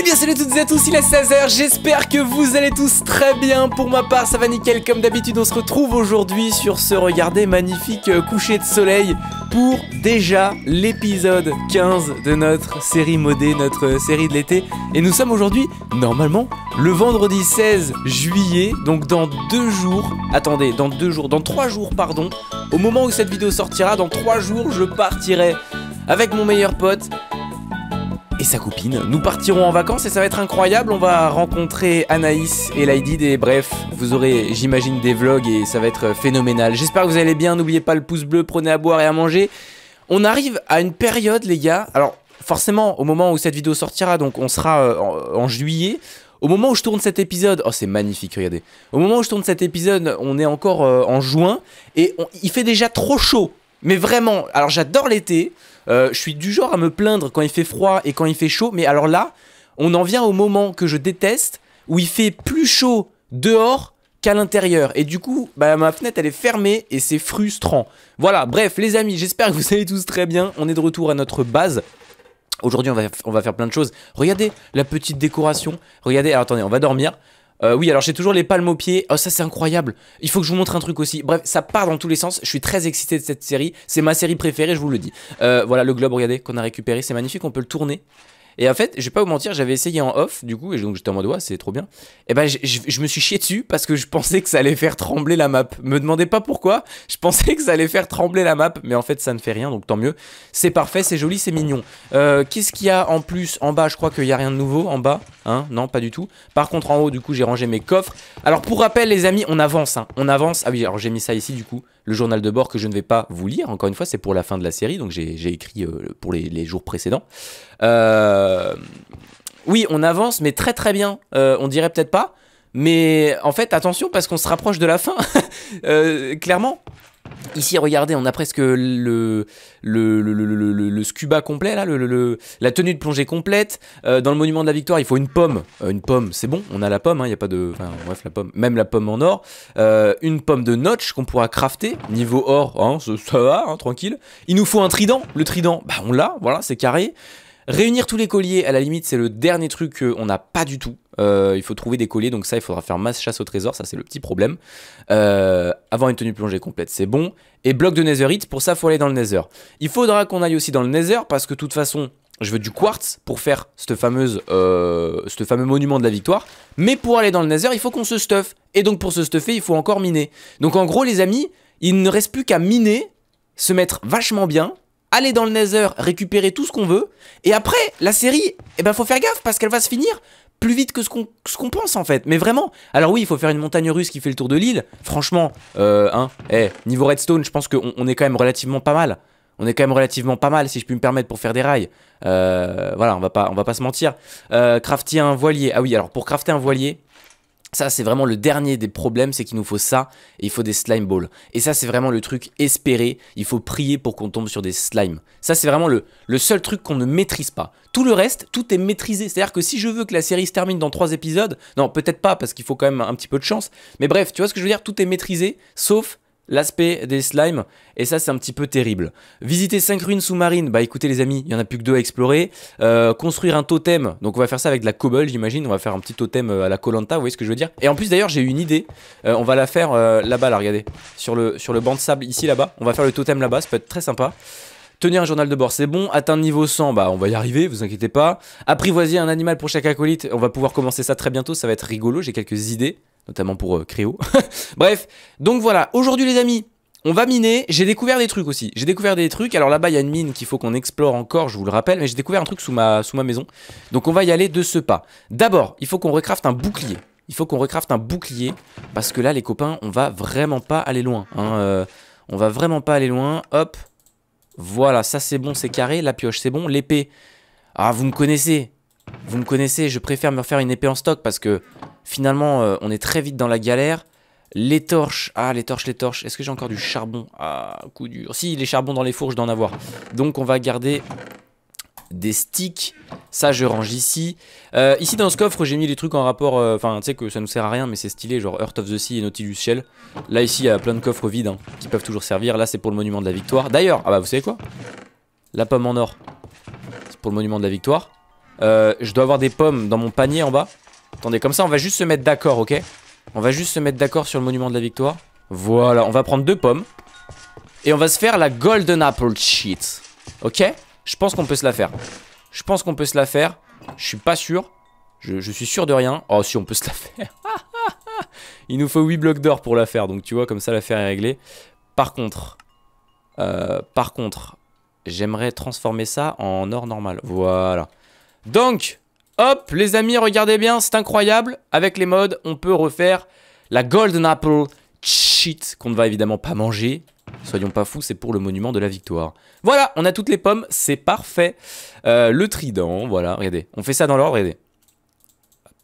Eh bien salut à toutes et à tous, il est 16h, j'espère que vous allez tous très bien. Pour ma part ça va nickel, comme d'habitude on se retrouve aujourd'hui sur ce regardez magnifique euh, coucher de soleil Pour déjà l'épisode 15 de notre série modée, notre euh, série de l'été. Et nous sommes aujourd'hui, normalement, le vendredi 16 juillet. Donc dans deux jours, attendez, dans deux jours, dans trois jours pardon. Au moment où cette vidéo sortira, dans trois jours je partirai avec mon meilleur pote et sa copine. Nous partirons en vacances et ça va être incroyable. On va rencontrer Anaïs et Lydid et bref, vous aurez, j'imagine, des vlogs et ça va être phénoménal. J'espère que vous allez bien. N'oubliez pas le pouce bleu, prenez à boire et à manger. On arrive à une période, les gars. Alors, forcément, au moment où cette vidéo sortira, donc on sera euh, en, juillet. Au moment où je tourne cet épisode, oh c'est magnifique, regardez. Au moment où je tourne cet épisode, on est encore euh, en juin et il fait déjà trop chaud. Mais vraiment, alors j'adore l'été. Euh, je suis du genre à me plaindre quand il fait froid et quand il fait chaud, mais alors là, on en vient au moment que je déteste, où il fait plus chaud dehors qu'à l'intérieur. Et du coup, bah, ma fenêtre, elle est fermée et c'est frustrant. Voilà, bref, les amis, j'espère que vous allez tous très bien. On est de retour à notre base. Aujourd'hui, on va, on va faire plein de choses. Regardez la petite décoration. Regardez, alors attendez, on va dormir. Euh, oui, alors j'ai toujours les palmes aux pieds. Oh, ça c'est incroyable. Il faut que je vous montre un truc aussi. Bref, ça part dans tous les sens. Je suis très excité de cette série. C'est ma série préférée, je vous le dis. Euh, voilà le globe, regardez, qu'on a récupéré. C'est magnifique, on peut le tourner. Et en fait, je vais pas vous mentir, j'avais essayé en off, du coup, et donc j'étais en mode, ouais, c'est trop bien. Et ben, je me suis chié dessus parce que je pensais que ça allait faire trembler la map. Me demandez pas pourquoi, je pensais que ça allait faire trembler la map, mais en fait, ça ne fait rien, donc tant mieux. C'est parfait, c'est joli, c'est mignon. Euh, qu'est-ce qu'il y a en plus En bas, je crois qu'il y a rien de nouveau. En bas, hein? Non, pas du tout. Par contre, en haut, du coup, j'ai rangé mes coffres. Alors, pour rappel, les amis, on avance, hein. On avance. Ah oui, alors j'ai mis ça ici, du coup le journal de bord que je ne vais pas vous lire. Encore une fois, c'est pour la fin de la série, donc j'ai écrit euh, pour les, jours précédents. Euh, oui, on avance, mais très très bien. Euh, on dirait peut-être pas, mais en fait, attention parce qu'on se rapproche de la fin. clairement, Ici, regardez, on a presque le, le, le, scuba complet, là, la tenue de plongée complète. Euh, dans le monument de la victoire, il faut une pomme. Euh, une pomme, c'est bon, on a la pomme, il hein, a pas de... Enfin, bref, la pomme, même la pomme en or. Euh, une pomme de notch qu'on pourra crafter. Niveau or, hein, ça, va, hein, tranquille. Il nous faut un trident. Le trident, bah on l'a, voilà, c'est carré. Réunir tous les colliers, à la limite, c'est le dernier truc qu'on n'a pas du tout. Euh, il faut trouver des colliers, donc ça, il faudra faire masse chasse au trésor, ça c'est le petit problème. Euh, avoir une tenue plongée complète, c'est bon. Et bloc de netherite, pour ça, faut aller dans le nether. Il faudra qu'on aille aussi dans le nether, parce que de toute façon, je veux du quartz pour faire euh, ce fameux monument de la victoire. Mais pour aller dans le nether, il faut qu'on se stuff. Et donc pour se stuffer, il faut encore miner. Donc en gros, les amis, il ne reste plus qu'à miner, se mettre vachement bien, aller dans le nether, récupérer tout ce qu'on veut. Et après, la série, eh ben faut faire gaffe parce qu'elle va se finir plus vite que ce qu'on pense en fait. Mais vraiment. Alors oui, il faut faire une montagne russe qui fait le tour de l'île. Franchement, euh, hein, eh, niveau redstone, je pense qu'on est quand même relativement pas mal. On est quand même relativement pas mal, si je puis me permettre, pour faire des rails. Euh, voilà, on va pas, on va pas se mentir. Euh, crafter un voilier. Ah oui, alors pour crafter un voilier, ça, c'est vraiment le dernier des problèmes, c'est qu'il nous faut ça, et il faut des slime balls. Et ça, c'est vraiment le truc espéré, il faut prier pour qu'on tombe sur des slimes. Ça, c'est vraiment le, le seul truc qu'on ne maîtrise pas. Tout le reste, tout est maîtrisé. C'est-à-dire que si je veux que la série se termine dans trois épisodes, non, peut-être pas, parce qu'il faut quand même un petit peu de chance, mais bref, tu vois ce que je veux dire? Tout est maîtrisé, sauf l'aspect des slimes, et ça c'est un petit peu terrible. Visiter 5 ruines sous-marines, bah écoutez les amis, il y en a plus que deux à explorer. Euh, construire un totem, donc on va faire ça avec la cobble j'imagine, on va faire un petit totem euh, à la Colanta, vous voyez ce que je veux dire Et en plus d'ailleurs j'ai eu une idée, euh, on va la faire là-bas là, regardez, sur le, sur le banc de sable ici là-bas, on va faire le totem là-bas, ça peut être très sympa. Tenir un journal de bord, c'est bon. Atteindre niveau 100, bah on va y arriver, vous inquiétez pas. Apprivoiser un animal pour chaque acolyte, on va pouvoir commencer ça très bientôt, ça va être rigolo, j'ai quelques idées notamment pour euh, Créo. Bref, donc voilà, aujourd'hui les amis, on va miner, j'ai découvert des trucs aussi, j'ai découvert des trucs, alors là-bas il y a une mine qu'il faut qu'on explore encore, je vous le rappelle, mais j'ai découvert un truc sous ma, maison, donc on va y aller de ce pas. D'abord, il faut qu'on recrafte un bouclier, il faut qu'on recrafte un bouclier, parce que là les copains, on va vraiment pas aller loin, hein, euh, on va vraiment pas aller loin, hop, voilà, ça c'est bon, c'est carré, la pioche c'est bon, l'épée, ah vous me connaissez, vous me connaissez, je préfère me refaire une épée en stock parce que finalement, euh, on est très vite dans la galère. Les torches, ah les torches, les torches, est-ce que j'ai encore du charbon? Ah, coup dur. Si, les charbons dans les fours, je dois en avoir. Donc on va garder des sticks. Ça, je range ici. Euh, ici, dans ce coffre, j'ai mis des trucs en rapport... Euh, enfin, tu sais que ça nous sert à rien, mais c'est stylé, genre Earth of the Sea et Nautilus Shell. Là, ici, il y a plein de coffres vides hein, qui peuvent toujours servir. Là, c'est pour le monument de la victoire. D'ailleurs, ah bah, vous savez quoi? La pomme en or, c'est pour le monument de la victoire. Je dois avoir des pommes dans mon panier en bas. Attendez, comme ça, on va juste se mettre d'accord, ok On va juste se mettre d'accord sur le monument de la victoire. Voilà, on va prendre deux pommes. Et on va se faire la Golden Apple Sheet. Ok Je pense qu'on peut se la faire. Je pense qu'on peut se la faire. Je suis pas sûr. Je, suis sûr de rien. Oh, si, on peut se la faire. Il nous faut 8 blocs d'or pour la faire. Donc, tu vois, comme ça, l'affaire est réglée. Par contre, euh, par contre, j'aimerais transformer ça en or normal. Voilà. Donc, hop, les amis, regardez bien, c'est incroyable. Avec les modes, on peut refaire la Golden Apple Cheat, qu'on ne va évidemment pas manger. Soyons pas fous, c'est pour le monument de la victoire. Voilà, on a toutes les pommes, c'est parfait. Euh, le trident, voilà, regardez. On fait ça dans l'ordre, regardez.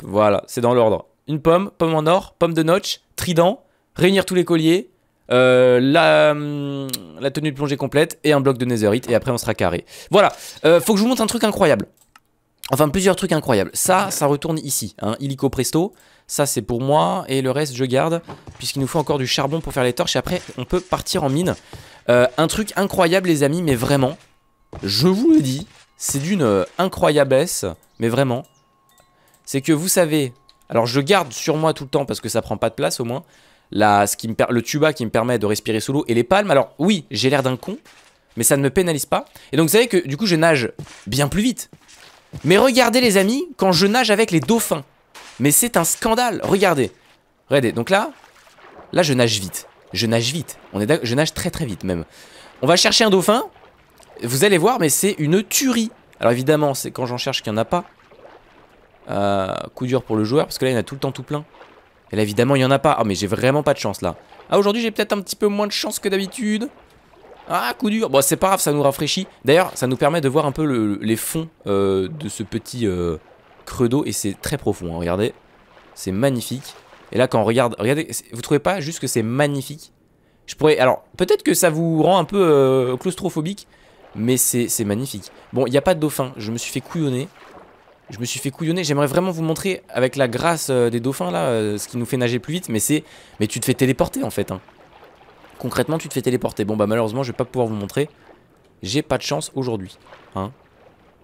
Voilà, c'est dans l'ordre. Une pomme, pomme en or, pomme de notch, trident, réunir tous les colliers, euh, la, hum, la, tenue de plongée complète et un bloc de netherite et après on sera carré. Voilà, euh, faut que je vous montre un truc incroyable. Enfin plusieurs trucs incroyables. Ça, ça retourne ici, hein, illico presto. Ça c'est pour moi et le reste je garde puisqu'il nous faut encore du charbon pour faire les torches et après on peut partir en mine. Euh, un truc incroyable les amis mais vraiment, je vous le dis, c'est d'une euh, incroyablesse mais vraiment. C'est que vous savez, alors je garde sur moi tout le temps parce que ça prend pas de place au moins la, qui me le tuba qui me permet de respirer sous l'eau et les palmes. Alors oui, j'ai l'air d'un con, mais ça ne me pénalise pas. Et donc vous savez que du coup je nage bien plus vite. Mais regardez les amis, quand je nage avec les dauphins. Mais c'est un scandale, regardez. Regardez, donc là, là je nage vite. Je nage vite, je nage très très vite même. On va chercher un dauphin, vous allez voir, mais c'est une tuerie. Alors évidemment, c'est quand j'en cherche qu'il n'y en a pas. Euh, coup dur pour le joueur, parce que là il y en a tout le temps tout plein. Et là, évidemment, il n'y en a pas. Ah, mais j'ai vraiment pas de chance, là. Ah, aujourd'hui, j'ai peut-être un petit peu moins de chance que d'habitude. Ah, coup dur. Bon, c'est pas grave, ça nous rafraîchit. D'ailleurs, ça nous permet de voir un peu les fonds euh, de ce petit euh, creux d'eau. Et c'est très profond, hein. regardez. C'est magnifique. Et là, quand on regarde... Regardez, vous trouvez pas juste que c'est magnifique? Je pourrais... Alors, peut-être que ça vous rend un peu euh, claustrophobique. Mais c'est magnifique. Bon, il n'y a pas de dauphin. Je me suis fait couillonner. Je me suis fait couillonner. J'aimerais vraiment vous montrer avec la grâce des dauphins là, ce qui nous fait nager plus vite. Mais c'est, mais tu te fais téléporter en fait. Hein. Concrètement, tu te fais téléporter. Bon bah malheureusement, je vais pas pouvoir vous montrer. J'ai pas de chance aujourd'hui. Hein.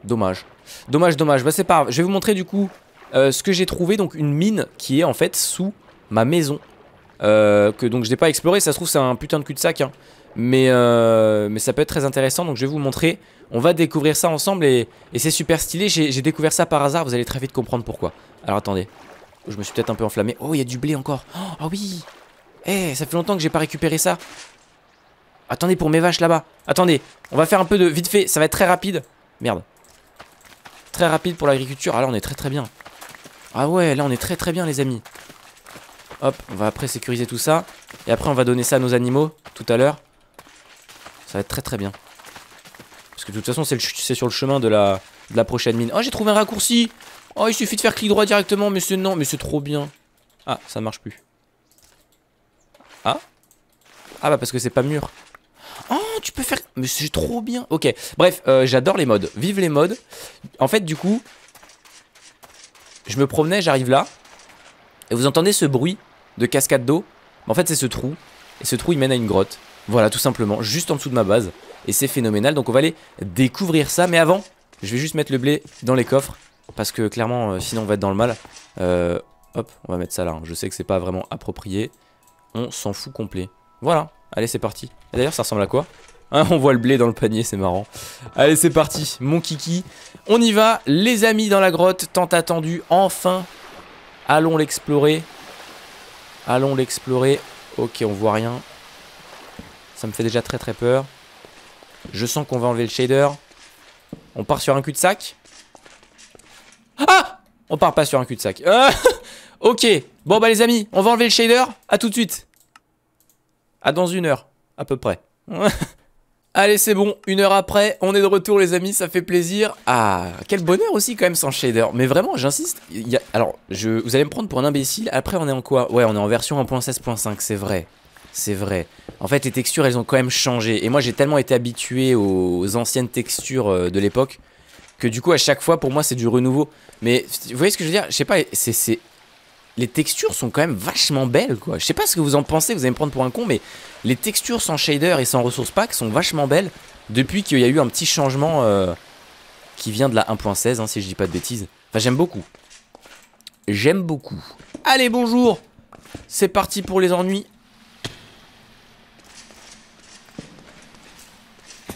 Dommage. Dommage, dommage. Bah c'est pas grave. Je vais vous montrer du coup euh, ce que j'ai trouvé. Donc une mine qui est en fait sous ma maison. que donc je n'ai pas exploré. Ça se trouve c'est un putain de cul-de-sac. Hein. Mais, mais ça peut être très intéressant. Donc je vais vous montrer on va découvrir ça ensemble et, c'est super stylé. J'ai découvert ça par hasard, vous allez très vite comprendre pourquoi. Alors attendez, je me suis peut-être un peu enflammé. Oh, il y a du blé encore. Oh, oh oui Eh, ça fait longtemps que j'ai pas récupéré ça. Attendez pour mes vaches là-bas. Attendez, on va faire un peu de vite fait, ça va être très rapide. Merde. Très rapide pour l'agriculture. Ah là, on est très très bien. Ah ouais, là on est très très bien les amis. Hop, on va après sécuriser tout ça. Et après on va donner ça à nos animaux tout à l'heure. Ça va être très très bien. Parce que de toute façon, c'est sur le chemin de la, prochaine mine. Oh, j'ai trouvé un raccourci Oh, il suffit de faire clic droit directement, mais non, mais c'est trop bien. Ah, ça marche plus. Ah Ah bah parce que c'est pas mûr. Oh, tu peux faire... Mais c'est trop bien. Ok, bref, euh, j'adore les modes. Vive les modes. En fait, du coup, je me promenais, j'arrive là. Et vous entendez ce bruit de cascade d'eau? En fait, c'est ce trou. Et ce trou, il mène à une grotte. Voilà, tout simplement, juste en dessous de ma base et c'est phénoménal. Donc on va aller découvrir ça. Mais avant, je vais juste mettre le blé dans les coffres parce que clairement, euh, sinon on va être dans le mal. Euh, hop, on va mettre ça là. Hein. Je sais que c'est pas vraiment approprié. On s'en fout complet. Voilà, allez c'est parti. D'ailleurs ça ressemble à quoi? Hein, On voit le blé dans le panier, c'est marrant. Allez c'est parti, mon kiki. On y va, les amis dans la grotte, tant attendu, enfin. Allons l'explorer. Allons l'explorer. Ok, on voit rien. Ça me fait déjà très très peur. Je sens qu'on va enlever le shader. On part sur un cul-de-sac. Ah On part pas sur un cul-de-sac. Ah ok. Bon bah les amis, on va enlever le shader. À tout de suite. À dans une heure, à peu près. Allez, c'est bon, une heure après, on est de retour les amis, ça fait plaisir. Ah, quel bonheur aussi quand même sans shader. Mais vraiment, j'insiste. Alors, je... vous allez me prendre pour un imbécile. Après, on est en quoi? Ouais, on est en version 1.16.5, c'est vrai. C'est vrai. En fait, les textures, elles ont quand même changé. Et moi, j'ai tellement été habitué aux anciennes textures euh, de l'époque que du coup, à chaque fois, pour moi, c'est du renouveau. Mais vous voyez ce que je veux dire? Je sais pas, c'est... Les textures sont quand même vachement belles, quoi. Je sais pas ce que vous en pensez, vous allez me prendre pour un con, mais les textures sans shader et sans ressources pack sont vachement belles depuis qu'il y a eu un petit changement euh, qui vient de la 1.16, hein, si je dis pas de bêtises. Enfin, j'aime beaucoup. J'aime beaucoup. Allez, bonjour C'est parti pour les ennuis.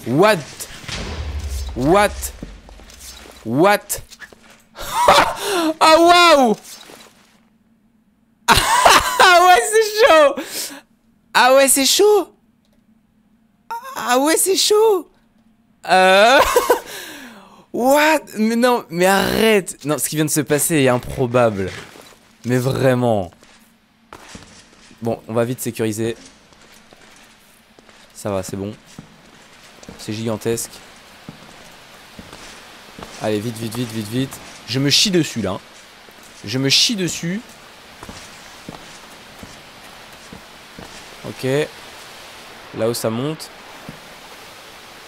What? What? What? Ah waouh Ah ouais c'est chaud Ah ouais c'est chaud Ah ouais c'est chaud Euh... What? Mais non, mais arrête Non, ce qui vient de se passer est improbable. Mais vraiment. Bon, on va vite sécuriser. Ça va, c'est bon. C'est gigantesque. Allez, vite, vite, vite, vite, vite. Je me chie dessus, là. Je me chie dessus. Ok. Là où ça monte.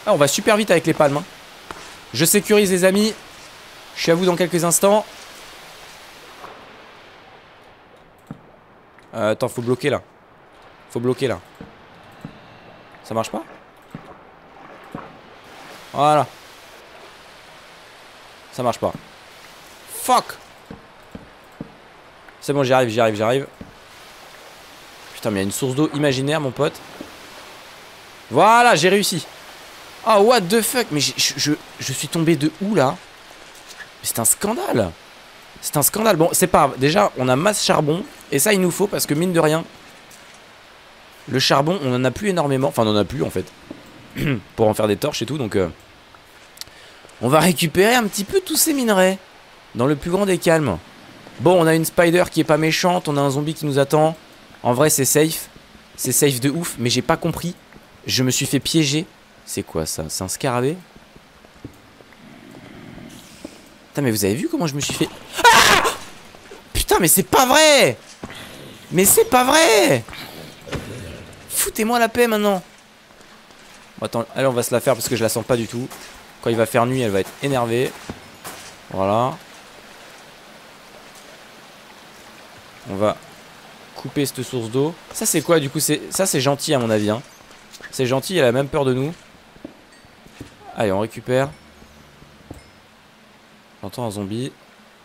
Ah, on va super vite avec les palmes. Hein. Je sécurise, les amis. Je suis à vous dans quelques instants. Euh, attends, faut bloquer, là. Faut bloquer, là. Ça marche pas? Voilà. Ça marche pas. Fuck C'est bon, j'y arrive, j'y arrive, j'y arrive. Putain, mais il y a une source d'eau imaginaire, mon pote. Voilà, j'ai réussi. Oh, what the fuck Mais je, suis tombé de où, là? C'est un scandale C'est un scandale. Bon, c'est pas Déjà, on a masse charbon. Et ça, il nous faut, parce que mine de rien... Le charbon, on en a plus énormément. Enfin, on en a plus, en fait. Pour en faire des torches et tout, donc... Euh, on va récupérer un petit peu tous ces minerais. Dans le plus grand des calmes. Bon, on a une spider qui est pas méchante. On a un zombie qui nous attend. En vrai, c'est safe. C'est safe de ouf. Mais j'ai pas compris. Je me suis fait piéger. C'est quoi ça? C'est un scarabée? Putain, mais vous avez vu comment je me suis fait... Ah Putain, mais c'est pas vrai Mais c'est pas vrai Foutez-moi la paix maintenant Bon, attends, allez, on va se la faire parce que je la sens pas du tout. Quand il va faire nuit, elle va être énervée. Voilà. On va couper cette source d'eau. Ça, c'est quoi, du coup Ça, c'est gentil, à mon avis. Hein. C'est gentil, elle a même peur de nous. Allez, on récupère. J'entends un zombie.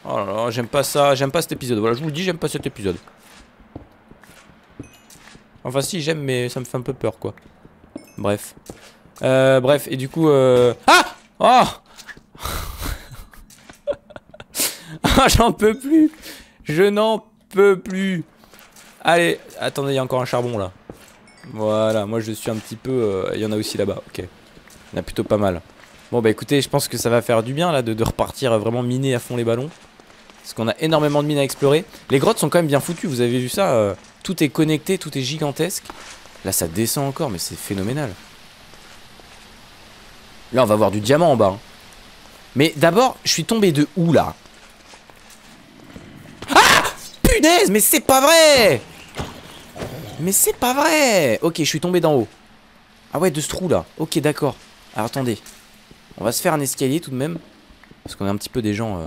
Oh là là, j'aime pas ça, j'aime pas cet épisode. Voilà, je vous le dis, j'aime pas cet épisode. Enfin si, j'aime, mais ça me fait un peu peur, quoi. Bref. Euh, bref, et du coup... Euh... Ah Oh Ah, j'en peux plus Je n'en peux plus Allez, attendez, il y a encore un charbon, là. Voilà, moi je suis un petit peu... Euh, il y en a aussi là-bas, ok. Il y en a plutôt pas mal. Bon bah écoutez, je pense que ça va faire du bien là de, repartir vraiment miner à fond les ballons. Parce qu'on a énormément de mines à explorer. Les grottes sont quand même bien foutues, vous avez vu ça euh, Tout est connecté, tout est gigantesque. Là ça descend encore, mais c'est phénoménal. Là on va voir du diamant en bas. Hein. Mais d'abord, je suis tombé de où là? Ah Punaise, mais c'est pas vrai Mais c'est pas vrai Ok, je suis tombé d'en haut. Ah ouais, de ce trou là. Ok, d'accord. Alors attendez. On va se faire un escalier tout de même. Parce qu'on est un petit peu des gens euh,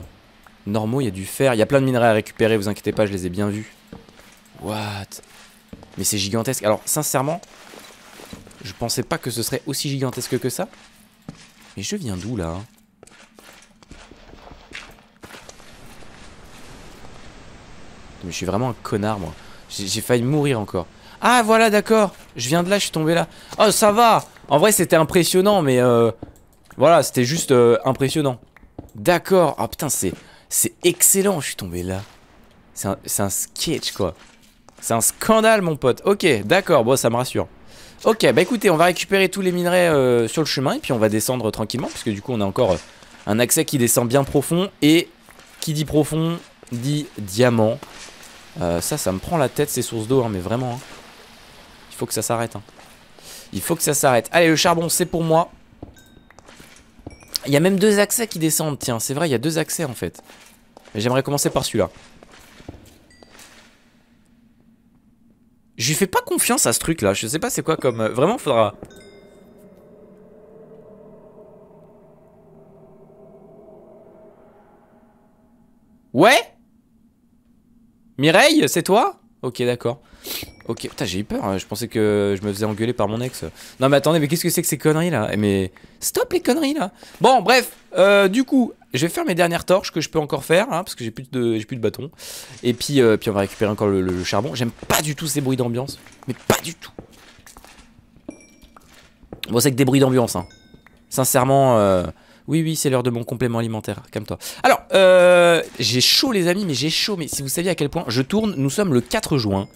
normaux. Il y a du fer. Il y a plein de minerais à récupérer. Vous inquiétez pas, je les ai bien vus. What? Mais c'est gigantesque. Alors, sincèrement, je pensais pas que ce serait aussi gigantesque que ça. Mais je viens d'où là Mais je suis vraiment un connard moi. J'ai failli mourir encore. Ah voilà d'accord. Je viens de là, je suis tombé là. Oh ça va. En vrai c'était impressionnant mais euh, voilà c'était juste euh, impressionnant. D'accord. Ah putain c'est excellent. Je suis tombé là. C'est un, sketch quoi. C'est un scandale mon pote. Ok d'accord. Bon ça me rassure. Ok bah écoutez on va récupérer tous les minerais euh, sur le chemin et puis on va descendre tranquillement puisque du coup on a encore un accès qui descend bien profond et qui dit profond dit diamant. Ça, ça me prend la tête ces sources d'eau, hein, mais vraiment. Hein. Il faut que ça s'arrête. Hein. Il faut que ça s'arrête. Allez, le charbon, c'est pour moi. Il y a même deux accès qui descendent, tiens. C'est vrai, il y a deux accès en fait. Mais j'aimerais commencer par celui-là. Je lui fais pas confiance à ce truc là. Je sais pas c'est quoi comme... Euh, vraiment, faudra... Ouais? Mireille, c'est toi? Ok, d'accord. Ok, putain, j'ai eu peur. hein. Je pensais que je me faisais engueuler par mon ex. Non, mais attendez, mais qu'est-ce que c'est que ces conneries là? Eh, Mais stop les conneries là. Bon, bref, euh, du coup, je vais faire mes dernières torches que je peux encore faire, hein, parce que j'ai plus de, j'ai plus de bâton. Et puis, euh, puis on va récupérer encore le, charbon. J'aime pas du tout ces bruits d'ambiance, mais pas du tout. Bon, c'est que des bruits d'ambiance, hein. Sincèrement, euh, oui, oui, c'est l'heure de mon complément alimentaire. Calme-toi. Alors, euh, j'ai chaud, les amis, mais j'ai chaud. Mais si vous saviez à quel point je tourne, nous sommes le 4 juin.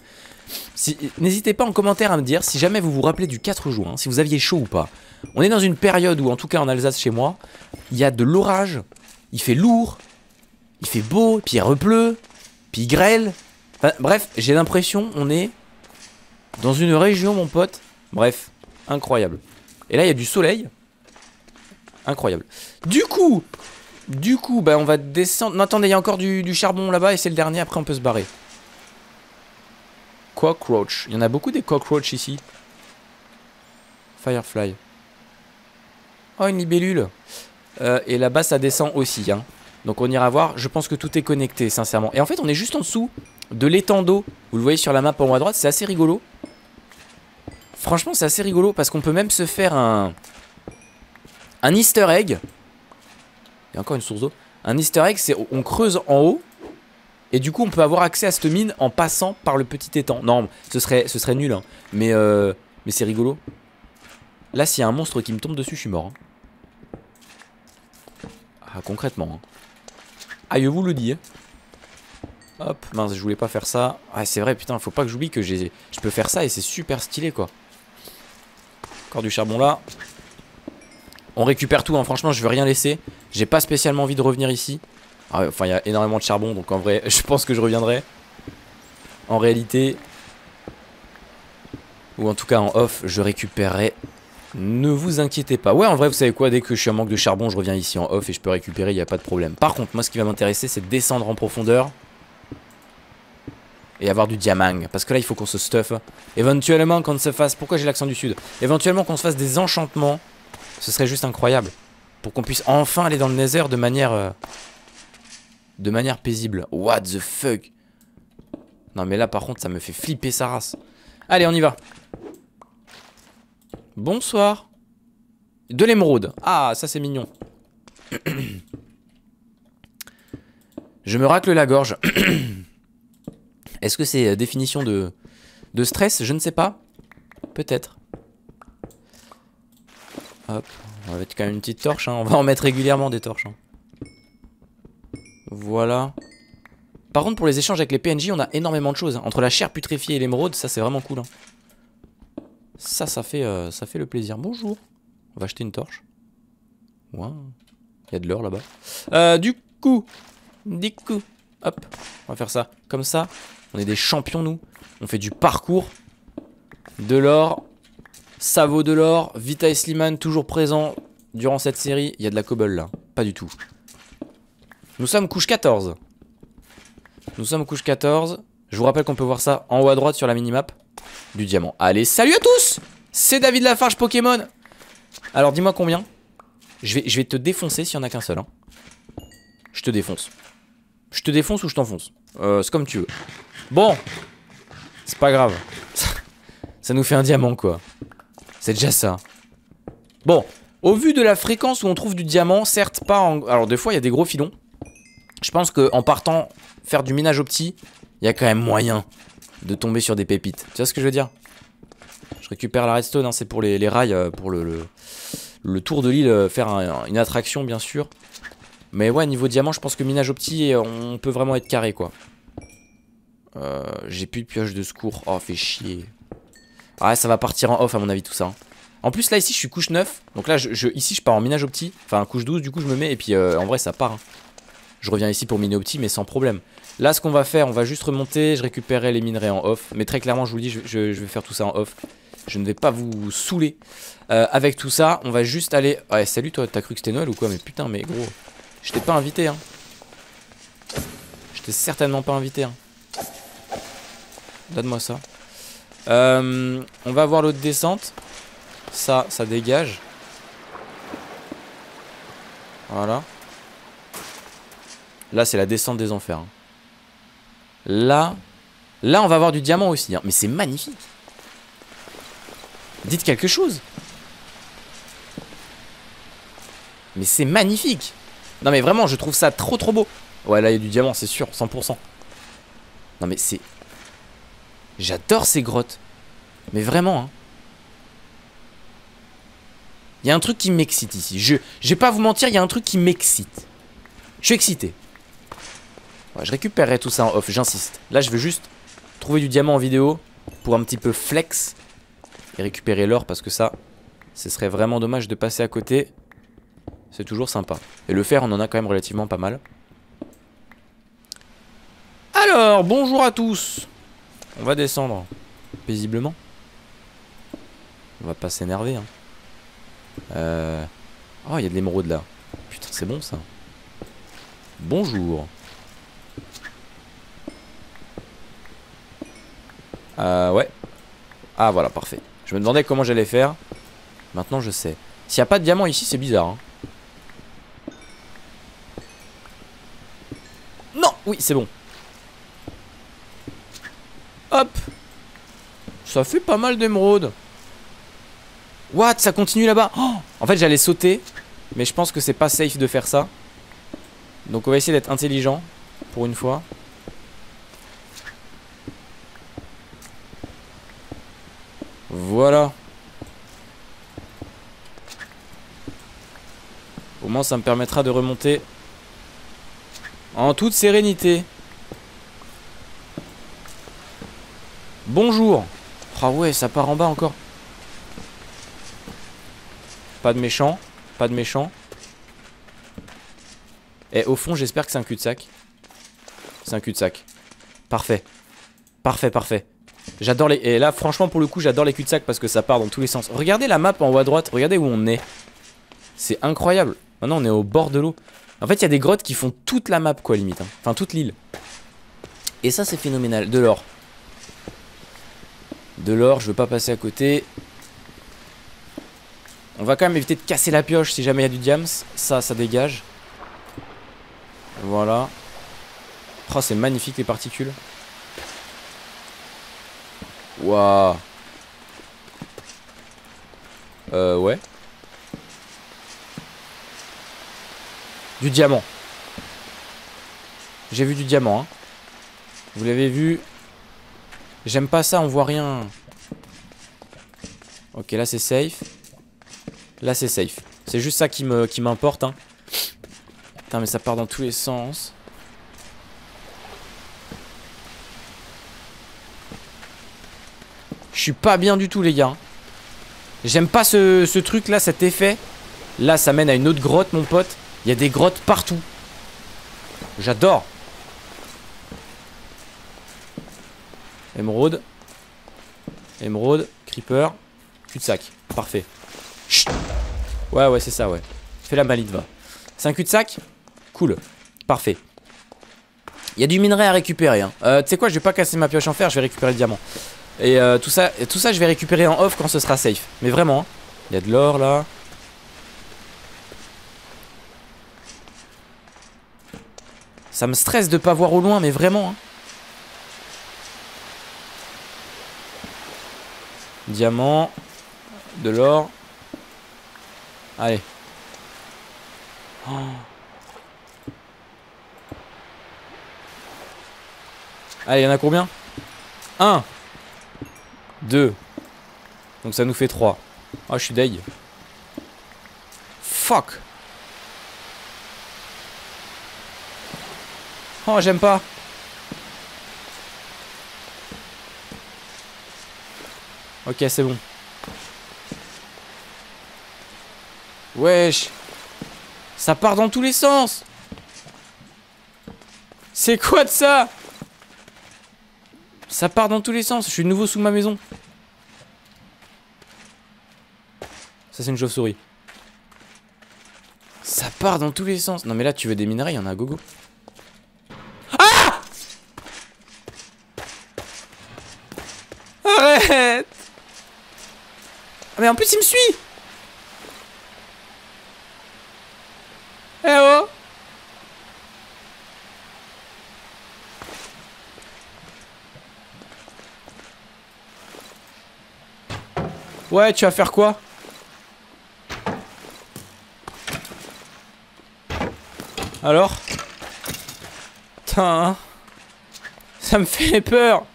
Si- N'hésitez pas en commentaire à me dire si jamais vous vous rappelez du 4 juin, si vous aviez chaud ou pas. On est dans une période où, en tout cas en Alsace chez moi, il y a de l'orage, il fait lourd, il fait beau, puis il repleut, puis grêle. Bref, j'ai l'impression on est dans une région, mon pote. Bref, incroyable. Et là, il y a du soleil. Incroyable. Du coup, du coup, bah, on va descendre. Non, attendez, il y a encore du charbon là-bas et c'est le dernier. Après, on peut se barrer. Cockroach. Il y en a beaucoup des cockroach ici. Firefly. Oh, une libellule. Euh, et là-bas, ça descend aussi. Hein. Donc, on ira voir. Je pense que tout est connecté, sincèrement. Et en fait, on est juste en dessous de l'étang d'eau. Vous le voyez sur la map en haut à droite. C'est assez rigolo. Franchement, c'est assez rigolo parce qu'on peut même se faire un. Un easter egg. Il y a encore une source d'eau. Un easter egg, c'est on creuse en haut. Et du coup, on peut avoir accès à cette mine en passant par le petit étang. Non, ce serait, nul. hein. Mais, euh, mais c'est rigolo. Là, s'il y a un monstre qui me tombe dessus, je suis mort. hein. Ah, concrètement. hein. Ah, je vous le dis. hein. Hop, mince, je voulais pas faire ça. Ah, c'est vrai, putain, faut pas que j'oublie que je peux faire ça et c'est super stylé, quoi. Encore du charbon là. On récupère tout, hein. franchement, je veux rien laisser. J'ai pas spécialement envie de revenir ici. Ah, Enfin, il y a énormément de charbon, donc en vrai, je pense que je reviendrai. En réalité, ou en tout cas en off, je récupérerai. Ne vous inquiétez pas. Ouais, en vrai, vous savez quoi, dès que je suis en manque de charbon, je reviens ici en off et je peux récupérer, il n'y a pas de problème. Par contre, moi, ce qui va m'intéresser, c'est de descendre en profondeur. Et avoir du diamant. Parce que là, il faut qu'on se stuff. Éventuellement, qu'on se fasse. Pourquoi j'ai l'accent du sud? Éventuellement, qu'on se fasse des enchantements. Ce serait juste incroyable. Pour qu'on puisse enfin aller dans le nether de manière. euh, de manière paisible. What the fuck? Non, mais là, par contre, ça me fait flipper sa race. Allez, on y va. Bonsoir. De l'émeraude. Ah, ça, c'est mignon. Je me racle la gorge. Est-ce que c'est euh, définition de, de stress? Je ne sais pas. Peut-être. Hop. On va mettre quand même une petite torche. hein. On va en mettre régulièrement des torches. hein. Voilà. Par contre, pour les échanges avec les PNJ, on a énormément de choses. hein. Entre la chair putréfiée et l'émeraude, ça c'est vraiment cool. hein. Ça, ça fait, euh, ça fait le plaisir. Bonjour. On va acheter une torche. Ouah. Il y a de l'or là-bas. Euh, du coup, du coup, hop, on va faire ça. Comme ça, on est des champions, nous. On fait du parcours. De l'or. Ça vaut de l'or. Vita et Slimane, toujours présents durant cette série. Il y a de la cobble là. Pas du tout. Nous sommes couche 14. Nous sommes couche 14. Je vous rappelle qu'on peut voir ça en haut à droite sur la minimap. Du diamant. Allez, salut à tous C'est David Lafarge Pokémon Alors dis-moi combien je vais, te défoncer s'il y en a qu'un seul. hein. Je te défonce. Je te défonce ou je t'enfonce? Euh, C'est comme tu veux. Bon C'est pas grave. ça nous fait un diamant quoi. C'est déjà ça. Bon, au vu de la fréquence où on trouve du diamant, certes pas en... Alors des fois il y a des gros filons. Je pense qu'en partant faire du minage au petit, il y a quand même moyen de tomber sur des pépites. Tu vois ce que je veux dire? Je récupère la redstone, hein, c'est pour les, rails, euh, pour le, le, tour de l'île, euh, faire un- une attraction bien sûr. Mais ouais, niveau diamant, je pense que minage au petit, euh, on peut vraiment être carré quoi. J'ai plus de pioche de secours. Oh, fait chier. Ouais, ça va partir en off à mon avis tout ça. hein. En plus là ici je suis couche 9 Donc là ici je pars en minage au petit Enfin couche 12 du coup je me mets et puis en vrai ça part hein. Je reviens ici pour miner au mais sans problème. Là ce qu'on va faire on va juste remonter. Je récupérerai les minerais en off. Mais très clairement je vous dis je, vais faire tout ça en off. Je ne vais pas vous saouler. Euh, Avec tout ça on va juste aller Ouais salut toi t'as cru que c'était Noël ou quoi? Mais putain mais gros. Je t'ai pas invité hein. Je t'ai certainement pas invité hein. Donne-moi ça. Euh, On va voir l'autre descente. Ça, ça dégage. Voilà. Là, c'est la descente des enfers. hein. Là, Là, on va avoir du diamant aussi. Hein. Mais c'est magnifique. Dites quelque chose. Mais c'est magnifique. Non, mais vraiment, je trouve ça trop trop beau. Ouais, là, il y a du diamant, c'est sûr, 100%. Non, mais c'est... J'adore ces grottes. Mais vraiment, hein. Il y a un truc qui m'excite ici. Je, je vais pas vous mentir, il y a un truc qui m'excite. Je suis excité. Je récupérerai tout ça en off, j'insiste. Là, je veux juste trouver du diamant en vidéo pour un petit peu flex et récupérer l'or parce que ça, ce serait vraiment dommage de passer à côté. C'est toujours sympa. Et le fer, on en a quand même relativement pas mal. Alors, bonjour à tous. On va descendre paisiblement. On va pas s'énerver. Hein. Euh... Oh, il y a de l'émeraude là. Putain, c'est bon ça. Bonjour. Euh, ouais. Ah, voilà, parfait. Je me demandais comment j'allais faire. Maintenant, je sais. S'il n'y a pas de diamant ici, c'est bizarre. Hein. Non Oui, c'est bon. Hop Ça fait pas mal d'émeraudes. What Ça continue là-bas oh En fait, j'allais sauter. Mais je pense que c'est pas safe de faire ça. Donc on va essayer d'être intelligent. Pour une fois. Voilà. Ça me permettra de remonter en toute sérénité. Bonjour. Ah ouais, ça part en bas encore. Pas de méchant. Pas de méchant. Et au fond, j'espère que c'est un cul-de-sac. C'est un cul-de-sac. Parfait. Parfait, parfait. J'adore les... Et là, franchement, pour le coup, j'adore les cul-de-sac parce que ça part dans tous les sens. Regardez la map en haut à droite. Regardez où on est. C'est incroyable. Maintenant, on est au bord de l'eau. En fait, il y a des grottes qui font toute la map, quoi, limite. Hein. Enfin, toute l'île. Et ça, c'est phénoménal. De l'or. De l'or, je veux pas passer à côté. On va quand même éviter de casser la pioche si jamais il y a du diams. Ça, ça dégage. Voilà. Oh, c'est magnifique les particules. Waouh. Euh, ouais. Du diamant. J'ai vu du diamant, hein. Vous l'avez vu. J'aime pas ça, on voit rien. Ok, là c'est safe. Là c'est safe. C'est juste ça qui m'importe, hein. Putain, mais ça part dans tous les sens. Je suis pas bien du tout, les gars. J'aime pas ce, ce truc là, cet effet. Là, ça mène à une autre grotte, mon pote. Il y a des grottes partout. J'adore. Émeraude. Émeraude. Creeper. Cul-de-sac. Parfait. Chut. Ouais, ouais, c'est ça, ouais. Fais la malide, va. C'est un cul-de-sac? Cool. Parfait. Il y a du minerai à récupérer. Hein. Euh, tu sais quoi, je vais pas casser ma pioche en fer, je vais récupérer le diamant. Et euh, tout, ça, tout ça, je vais récupérer en off quand ce sera safe. Mais vraiment, hein. il y a de l'or là. Ça me stresse de pas voir au loin, mais vraiment. Hein. Diamant. De l'or. Allez. Oh. Allez, il y en a combien? 1 2 Donc ça nous fait 3 Oh, je suis deg. Fuck Oh, j'aime pas. Ok, c'est bon. Wesh. Ça part dans tous les sens. C'est quoi de ça? Ça part dans tous les sens. Je suis nouveau sous ma maison. Ça, c'est une chauve-souris. Ça part dans tous les sens. Non, mais là, tu veux des minerais, il y en a gogo. Mais en plus, il me suit. Eh oh Ouais, tu vas faire quoi? Alors? Putain, hein. ça me fait peur.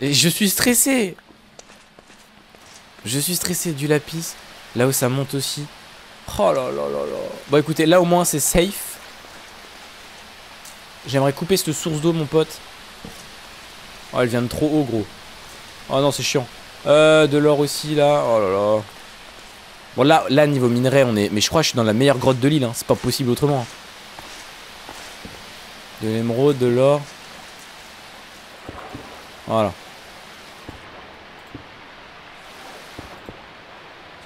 Et je suis stressé. Je suis stressé du lapis. Là où ça monte aussi. Oh là là là là. Bon écoutez, là au moins c'est safe. J'aimerais couper cette source d'eau mon pote. Oh elle vient de trop haut gros. Oh non c'est chiant. Euh, de l'or aussi là. Oh là là. Bon là, là niveau minerai on est... Mais je crois que je suis dans la meilleure grotte de l'île. Hein. C'est pas possible autrement. Hein. De l'émeraude, de l'or. Voilà.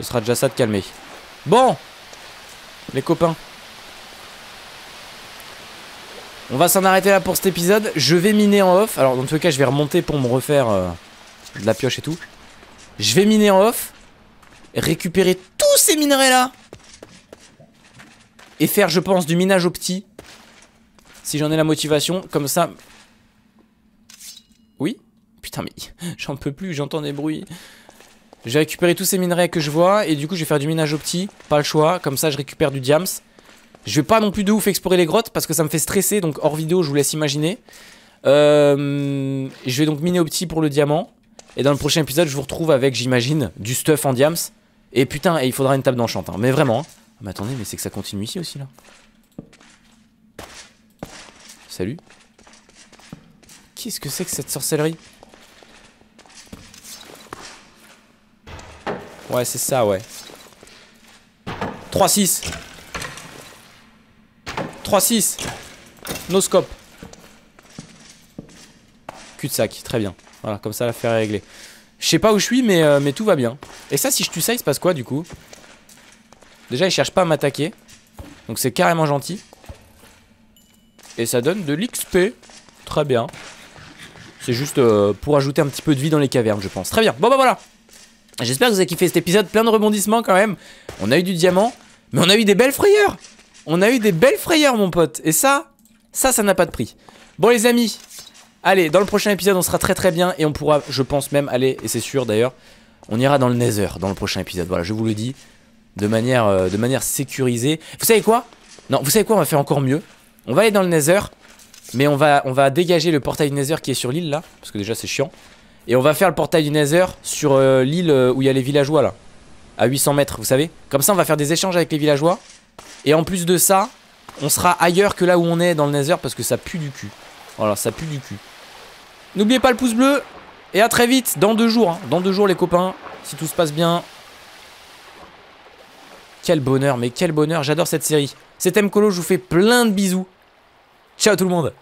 Ce sera déjà ça de calmer. Bon Les copains. On va s'en arrêter là pour cet épisode. Je vais miner en off. Alors dans tous les cas, je vais remonter pour me refaire euh, de la pioche et tout. Je vais miner en off. Récupérer tous ces minerais là. Et faire, je pense, du minage au petit. Si j'en ai la motivation. Comme ça... Oui Putain mais j'en peux plus, j'entends des bruits. J'ai récupéré tous ces minerais que je vois et du coup je vais faire du minage petit, pas le choix, comme ça je récupère du diams. Je vais pas non plus de ouf explorer les grottes parce que ça me fait stresser, donc hors vidéo je vous laisse imaginer. Euh, je vais donc miner petit pour le diamant. Et dans le prochain épisode je vous retrouve avec, j'imagine, du stuff en diams. Et putain, et il faudra une table d'enchant, hein. mais vraiment. Hein. Mais attendez, mais c'est que ça continue ici aussi là. Salut. Qu'est-ce que c'est que cette sorcellerie? Ouais, c'est ça, ouais. 3-6. 3-6. No scope. Cul-de-sac, très bien. Voilà, comme ça l'affaire est réglée. Je sais pas où je suis, mais, euh, mais tout va bien. Et ça, si je tue ça, il se passe quoi du coup? Déjà, il cherche pas à m'attaquer. Donc c'est carrément gentil. Et ça donne de l'XP. Très bien. C'est juste euh, pour ajouter un petit peu de vie dans les cavernes, je pense. Très bien. Bon bah voilà. J'espère que vous avez kiffé cet épisode, plein de rebondissements quand même. On a eu du diamant, mais on a eu des belles frayeurs. On a eu des belles frayeurs, mon pote. Et ça, ça, ça n'a pas de prix. Bon, les amis, allez, dans le prochain épisode, on sera très très bien et on pourra, je pense même, aller, et c'est sûr d'ailleurs, on ira dans le Nether dans le prochain épisode. Voilà, je vous le dis, de manière, euh, sécurisée. Vous savez quoi? Non, vous savez quoi? On va faire encore mieux. On va aller dans le Nether, mais on va, on va dégager le portail Nether qui est sur l'île là, parce que déjà c'est chiant. Et on va faire le portail du Nether sur euh, l'île euh, où il y a les villageois là. À 800 mètres, vous savez. Comme ça, on va faire des échanges avec les villageois. Et en plus de ça, on sera ailleurs que là où on est dans le Nether parce que ça pue du cul. Voilà, ça pue du cul. N'oubliez pas le pouce bleu. Et à très vite, dans deux jours. Hein. Dans deux jours, les copains. Si tout se passe bien. Quel bonheur, mais quel bonheur. J'adore cette série. C'était Mkolo, je vous fais plein de bisous. Ciao tout le monde